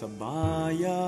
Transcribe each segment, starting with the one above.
sa bayang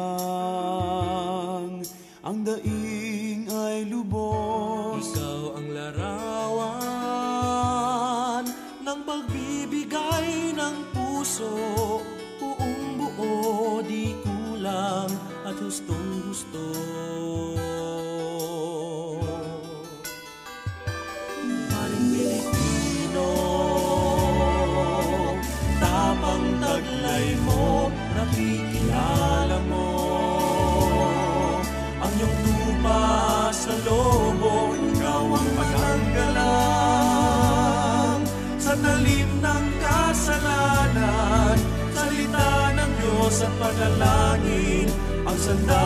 ang